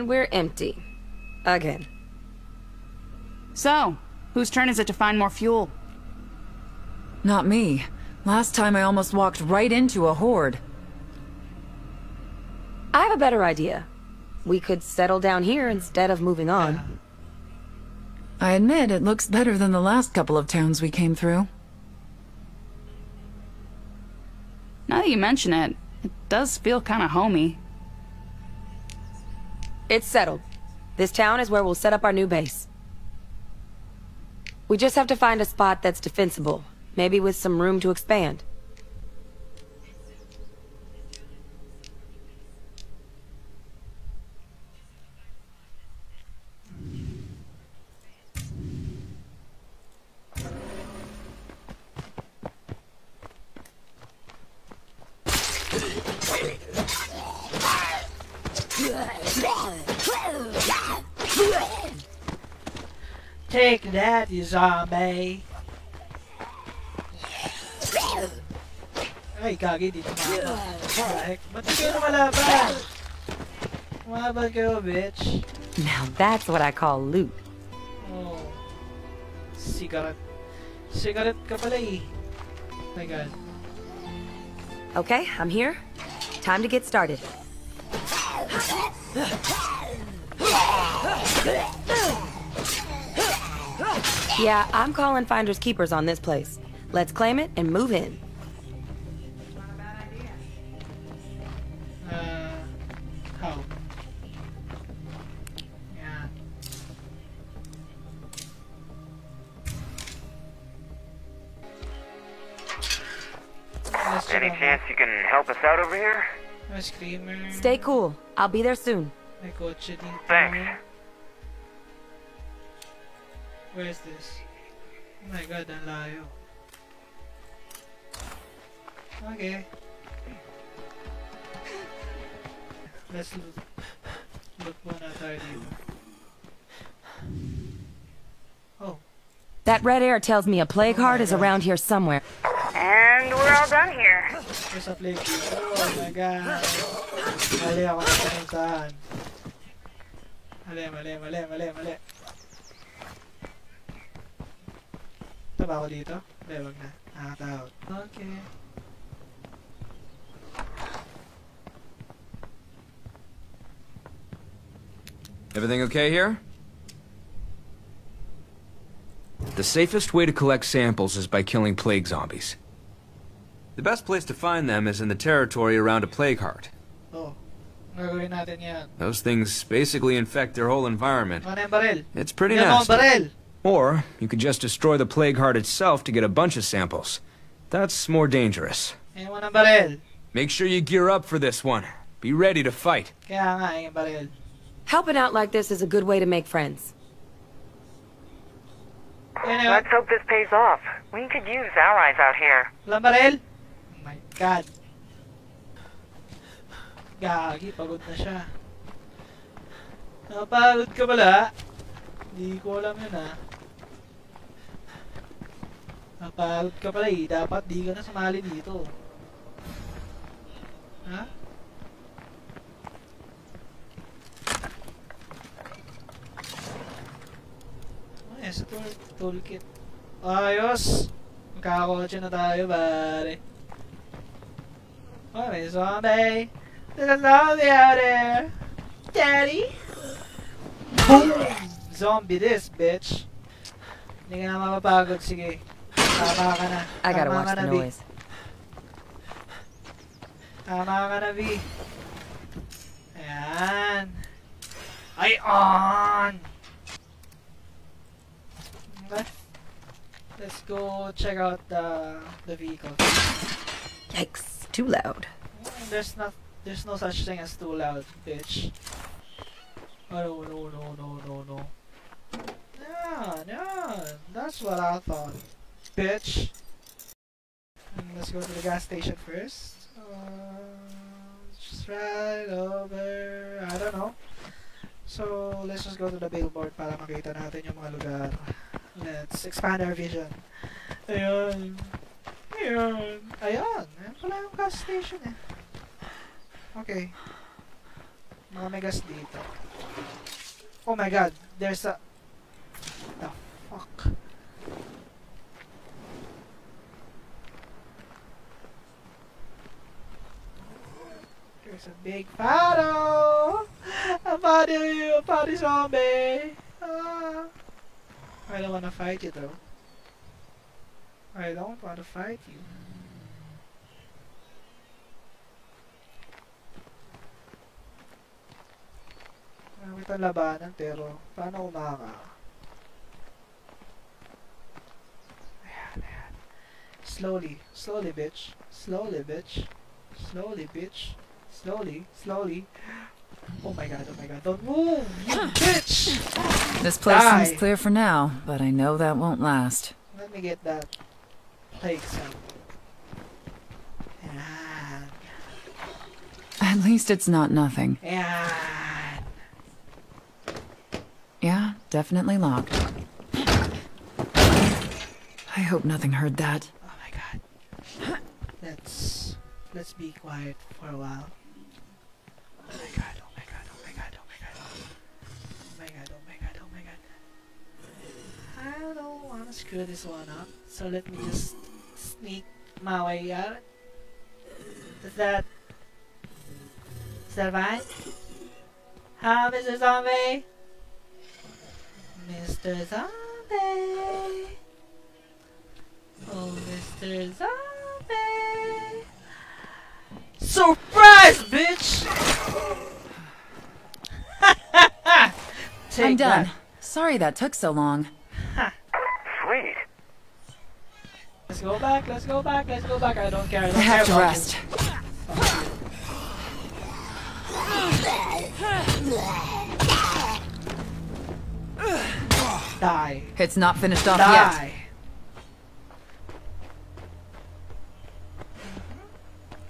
And we're empty. Again. So, whose turn is it to find more fuel? Not me. Last time I almost walked right into a horde. I have a better idea. We could settle down here instead of moving on. I admit it looks better than the last couple of towns we came through. Now that you mention it, it does feel kind of homey. It's settled. This town is where we'll set up our new base. We just have to find a spot that's defensible, maybe with some room to expand. Take that, you zombie! Ay, gagi, di tumama. Heck, ba't di kayo lumalaban? Umaban kayo, bitch. Now that's what I call loot. Oh. Cigarette. Cigarette ka pala eh. My god. Okay, I'm here. Time to get started. Yeah, I'm calling Finders Keepers on this place. Let's claim it and move in. Uh, how? Yeah. Any chance you can help us out over here? out my screamer. Stay cool. I'll be there soon. May kotse dito. Thanks. Where is this? Oh my god, ang layo. Okay. Let's look. Look muna tayo dito. Oh, That red air tells me a plague oh heart is around here somewhere. And we're all done here. there's a plate dito. Oh my god. Mali ako sa kung saan. Mali, mali, mali, mali, mali. Ba ako dito? Hindi, wag na. Okay. Everything okay here? The safest way to collect samples is by killing plague zombies. The best place to find them is in the territory around a plague heart. Oh. Gagawin natin yan. Those things basically infect their whole environment. Ano yung baril? It's pretty nasty. Baril! Or you could just destroy the plague heart itself to get a bunch of samples. That's more dangerous. Yan mo ng baril. Make sure you gear up for this one. Be ready to fight. Kaya nga, yung baril. Helping out like this is a good way to make friends. Let's hope this pays off. We could use allies out here. Walang baril? Oh my god. Gagi, pagod na siya. Napagod ka pala? Hindi ko alam yun ah. Napagod ka pala eh. Dapat di ka na sumali dito. Ha? Ay, sa tool, toolkit. Ayos! Magkakakotse na tayo, pare. May zombie! There's a zombie out there! Daddy! Boom! Zombie this, bitch! Hindi ka na mapapagod, sige. Tama ka na. I gotta watch the noise. Tama ka na, B. Ayan. Ay, on! Let's go check out the the vehicle. Yikes, too loud. There's not there's no such thing as too loud, bitch. Oh no no no no no. Yeah, yeah, that's what I thought, bitch. And let's go to the gas station first. Uh, just right over. I don't know. So let's just go to the billboard para makita natin yung mga lugar. Let's expand our vision. Ayun. Ayun. Ayun. Ayun pala yung gas station eh. Okay. Mga may gas dito. Oh my god, there's a... There's a big fatto! A body, a body zombie! Ah. I don't wanna fight you though. I don't wanna fight you. Marami tayong labanan pero paano ayan. Slowly, slowly bitch. Slowly bitch. Slowly bitch. Slowly, slowly. Oh my god, oh my god, don't move! You bitch! This place Die. seems clear for now, but I know that won't last. Let me get that plague. Ayan. At least it's not nothing. Ayan. Yeah, definitely locked. I hope nothing heard that. Oh my god. Let's let's be quiet for a while. Oh my god, oh my god, oh my god, oh my god. Oh my god, oh my god. I don't wanna screw this one up, so let me just sneak my way out. Is that is that fine? Hi, Mr. Zombie? Mr. Zombie? Oh, Mr. Zombie! Surprise, bitch! Take I'm done. that. Sorry that took so long. Sweet. Let's go back, let's go back, let's go back. I don't care. I don't I have to care about rest. Die. It's not finished off yet. Die.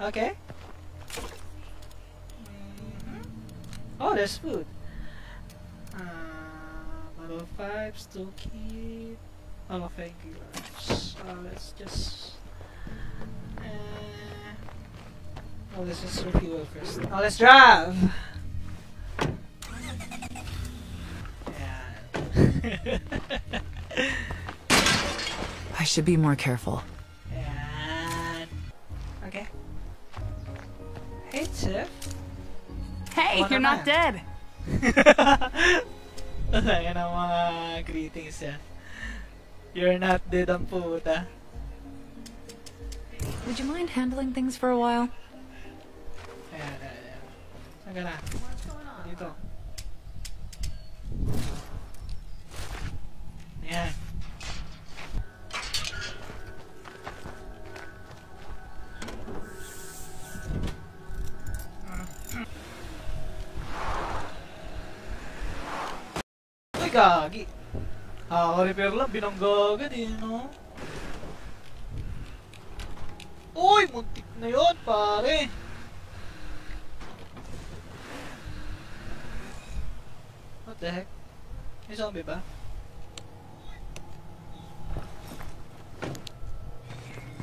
Okay. Oh, there's food. Uh, level 5, still keep. Oh, thank you. So let's just. Uh, oh, let's just refuel first. Oh, let's drive! Yeah. I should be more careful. And okay. Hey Tiff. Hey, you're not dead. Ayan ang mga greetings yan. Ah. You're not dead ang puta. Would you mind handling things for a while? Ayan, ayan, ayan. Saan ka na? Dito. Gagi. Kaka-repair lang, binangga agad eh, no? Uy, muntik na yun, pare. What the heck? May zombie ba?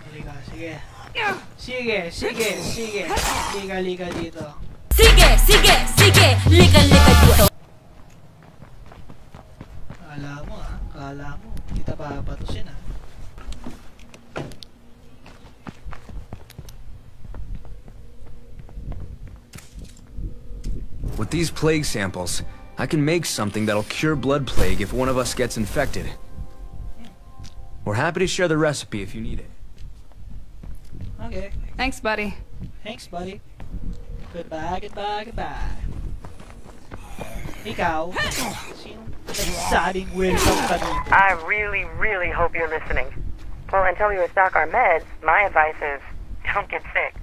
Halika, sige. Sige, sige, sige. Liga, liga dito. Sige, sige, sige, liga, liga dito. These plague samples, I can make something that'll cure blood plague if one of us gets infected. We're happy to share the recipe if you need it. Okay. Thanks, buddy. Thanks, buddy. Goodbye, goodbye, goodbye. Ikaw, sino nagsabing welcome ka? I really, really hope you're listening. Well, until we restock our meds, my advice is don't get sick.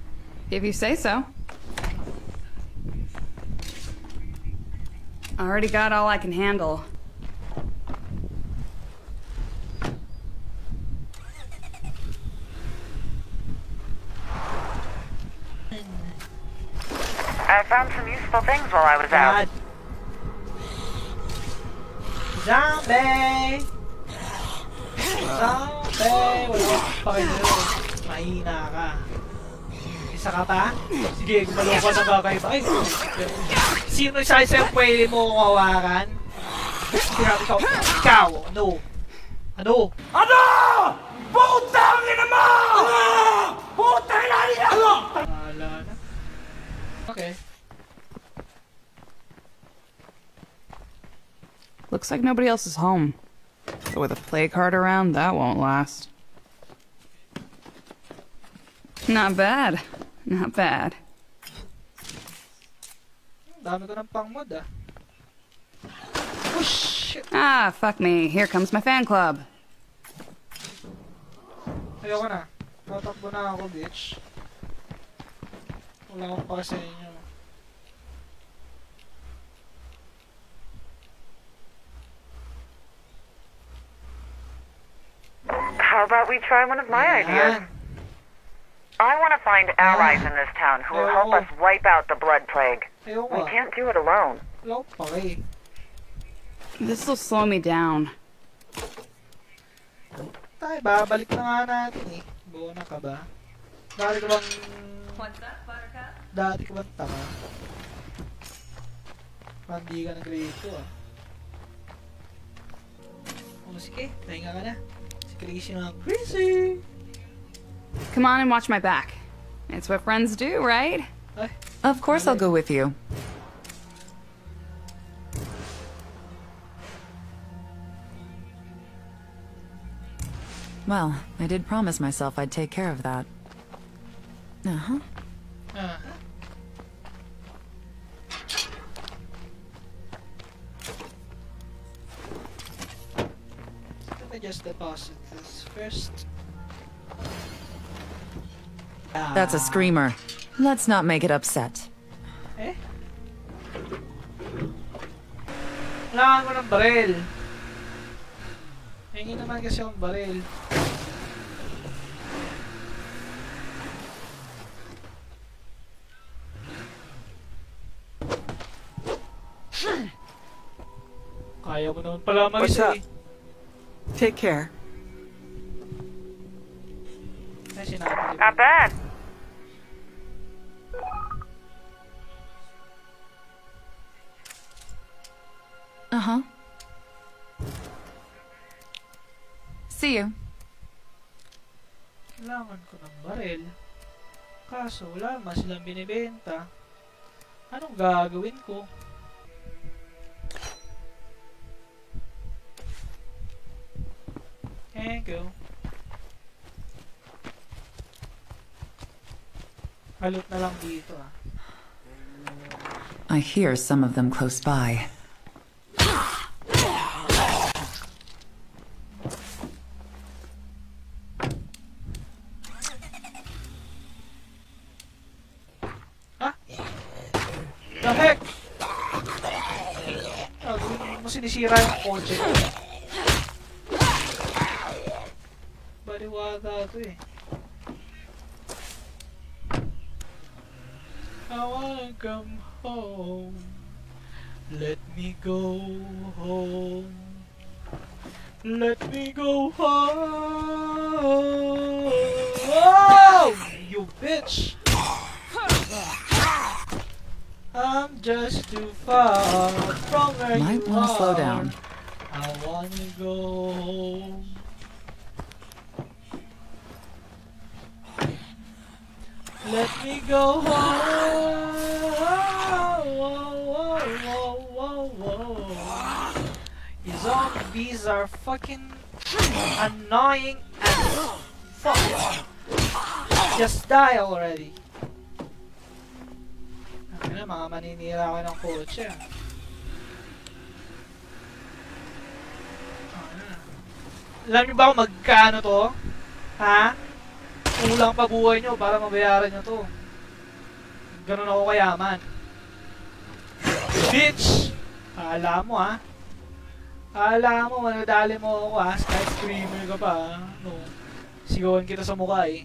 If you say so. I already got all I can handle. I found some useful things while I was out. God. Zombie! Zombie! Wala ka pa kayo. Mahina ka. Ah. Isa ka pa? Sige, gumalo ka ng kakaiba. Ay! Sino siya siya pwede mo hawakan? Sinabi ikaw, ikaw, ano? Ano? Ano? Putang ina mo! Putang ina niya! Wala na. Okay. Looks like nobody else is home. But with a plague heart around, that won't last. Not bad. Not bad. Dami ko ng pangmod ah. Oh shit! Ah, fuck me. Here comes my fan club. Ayoko na. Tatakbo na ako, bitch. Wala akong pa sa inyo. How about we try one of my ideas? Yan. I want to find allies in this town who will help us wipe out the blood plague. We can't do it alone. Wala akong. This'll slow me down. Tayo, babalik na nga natin eh. Bona ka ba? Dati ka bang... Dati ka bang tanga? Parang di ka nag-grade ko ah. O sige, pahinga ka na. Si Crazy na Crazy! Come on and watch my back. It's what friends do, right? Of course I'll go with you. Well, I did promise myself I'd take care of that. Uh-huh. ah. Let me just deposit this first. That's a screamer. Let's not make it upset. Eh? Kailangan mo ng baril. Hingi naman kasi akong baril. Kaya mo naman pala What's mag-isa up? eh. Take care. Ay, sinabi ko. Not bad. Ko ng baril. Kaso wala naman silang binibenta. Anong gagawin ko? Thank you. Halot na lang dito ah. I hear some of them close by. Ko. Baliwata to eh. I wanna come home. Let me go home. Let me go home. Oh, you bitch! I'm just too far from where Might you wanna slow down. I wanna go home. Let me go home. Whoa, whoa, whoa, whoa, whoa. You zombies are fucking annoying as fuck. Just die already. Mga maninira ako ng kotse. ah. Alam niyo ba kung magkano to? Ha? Kulang pa buhay niyo para mabayaran niyo to. Ganun ako kayaman. Bitch! Akala mo ha? Akala mo, manadali mo ako ha? Skyscreamer ka pa ha? No. Sigawan kita sa mukha eh.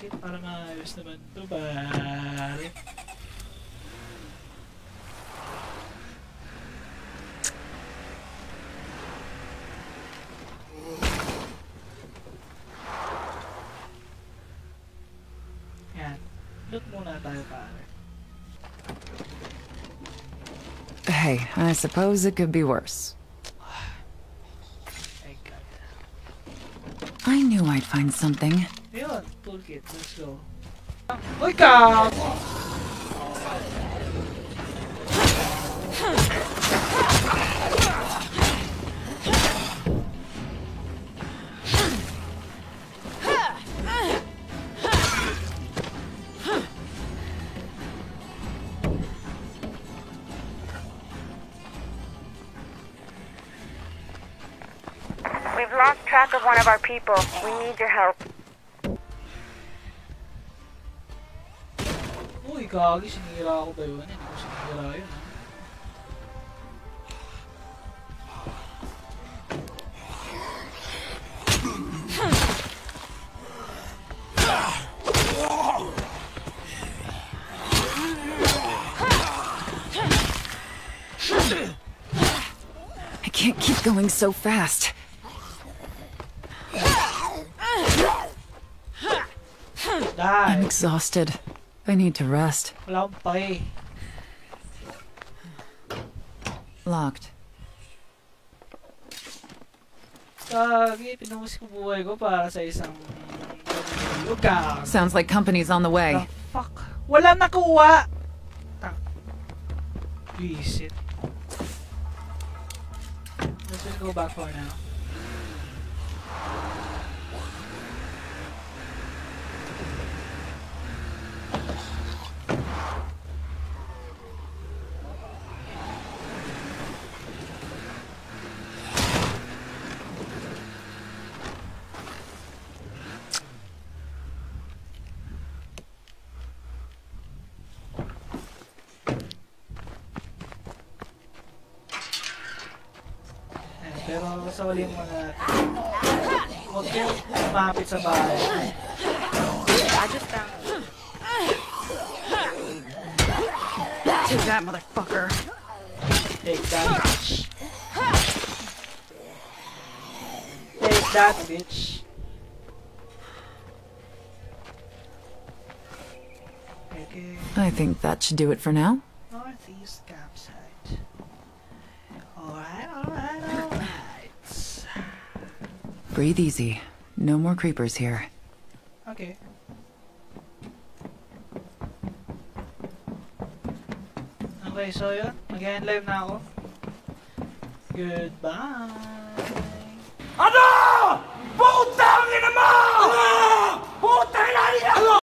Toolkit para maayos naman to, pare. Yan. Look muna tayo, pare. Hey, I suppose it could be worse. I knew I'd find something. Yun, toolkit. Let's go. Uy, kak! We've lost track of one of our people. We need your help. Uy, kagi, sinira ako ba yun? Hindi ko sinira yun. I can't keep going so fast. I'm exhausted. I need to rest. Wala akong pake. Locked. Kagi, pinumus ko buhay ko para sa isang... Lugar. Sounds like company's on the way. The fuck? Wala nakuha! Visit. Let's just go back for now. Sa uli mo na huwag kayong lumapit sa bahay. I just. Take that, motherfucker. Take that, bitch. Take that, bitch. Okay. I think that should do it for now. Northeast campsite. Alright, alright, alright. Breathe easy. No more creepers here. Okay. Okay, so yun. Mag-end live na ako. Goodbye. Ano? Putang ina mo! Putang ina niya!